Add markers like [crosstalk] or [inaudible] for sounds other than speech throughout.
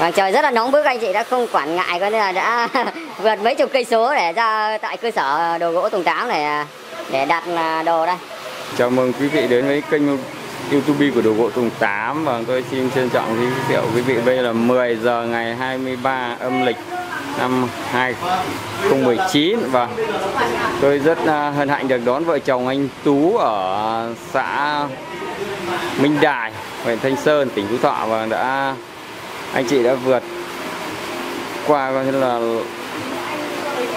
Vâng, trời rất là nóng bức anh chị đã không quản ngại coi là đã [laughs] vượt mấy chục cây số để ra tại cơ sở đồ gỗ Tùng Táo này à, để đặt à, đồ đây. Chào mừng quý vị đến với kênh YouTube của đồ gỗ Tùng tám. Và tôi xin trân trọng giới thiệu quý vị bây giờ là 10 giờ ngày 23 âm lịch năm 2019 và vâng, tôi rất à, hân hạnh được đón vợ chồng anh Tú ở xã Minh Đài, huyện Thanh Sơn, tỉnh Phú Thọ. Và đã anh chị đã vượt qua coi như là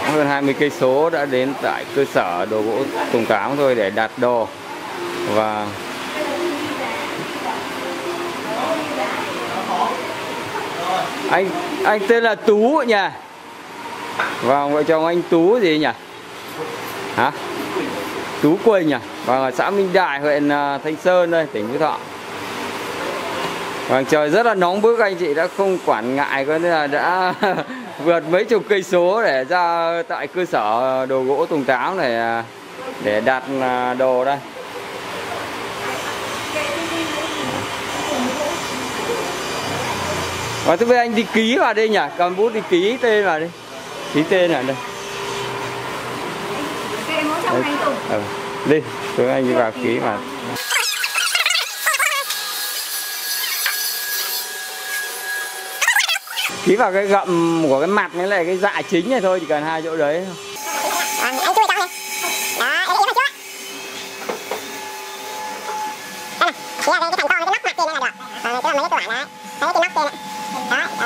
hơn 20 cây số đã đến tại cơ sở đồ gỗ Tùng Cám thôi để đặt đồ. Và anh anh tên là Tú nhỉ? Và vợ chồng anh Tú gì nhỉ? Hả? Tú Quỳnh nhỉ và ở xã Minh Đại, huyện à, Thanh Sơn đây, tỉnh Phú Thọ. Vâng, trời rất là nóng bức anh chị đã không quản ngại có nên là đã [laughs] vượt mấy chục cây số để ra tại cơ sở đồ gỗ Tùng Táo này à, để đặt à, đồ đây. Và thứ anh đi ký vào đây nhỉ, cầm bút đi ký tên vào đi. Ký tên vào đây. Ừ. Đi, chúng anh đi vào ký vào. Ký vào cái gậm của cái mặt với lại cái dạ chính này thôi chỉ cần hai chỗ đấy. À, anh chui cho này đó em yên chưa? Đây này chỉ là cái, cái thành con cái nắp mặt kia này là được à, cái là mấy cái quả đấy. Đấy cái nắp này. đó đó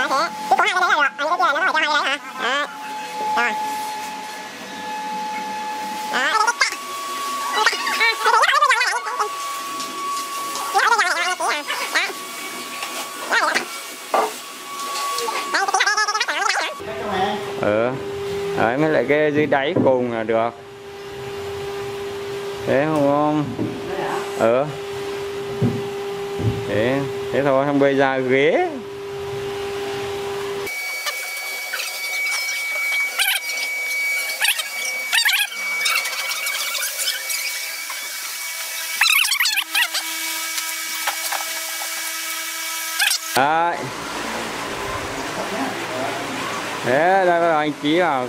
thế. Cứ có hai cái đấy là được. À, cái kia là nó phải cho hai cái đấy hả đó rồi đó ừ đấy mới lại cái dưới đáy cùng là được. Thế không không? Ừ. Thế thế thôi không bây ra ghế. Đấy. Thế, đây là anh ký vào.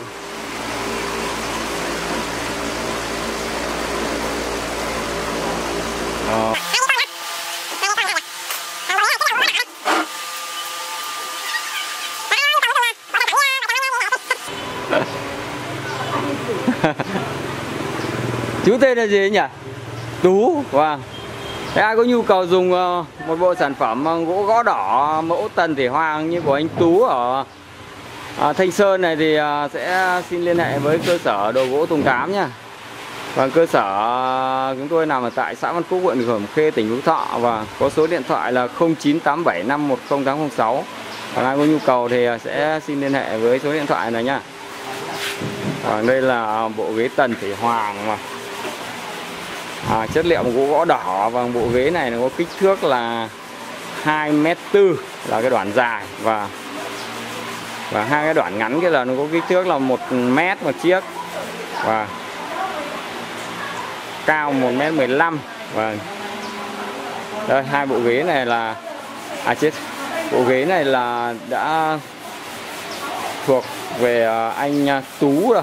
[laughs] Chú tên là gì nhỉ? Tú, vâng. Thế ai có nhu cầu dùng ờ, một bộ sản phẩm ờ, gỗ gõ đỏ mẫu tần thể hoàng như của anh Tú ở ờ, Thanh Sơn này thì sẽ xin liên hệ với cơ sở đồ gỗ Tùng Cám nha. Và cơ sở chúng tôi nằm ở tại xã Văn Phúc huyện Hưởng Khê tỉnh Phú Thọ. Và có số điện thoại là 0987510806 và ai có nhu cầu thì sẽ xin liên hệ với số điện thoại này nha và đây là bộ ghế tần thể hoàng mà. À, chất liệu gỗ gõ đỏ và bộ ghế này nó có kích thước là 2m4 là cái đoạn dài và và hai cái đoạn ngắn kia là nó có kích thước là một mét một chiếc và cao một mét mười lăm và đây hai bộ ghế này là à chết bộ ghế này là đã thuộc về à, anh à, Tú rồi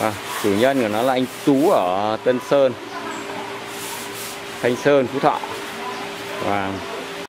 à, chủ nhân của nó là anh Tú ở Tân Sơn. Thanh Sơn, Phú Thọ. Và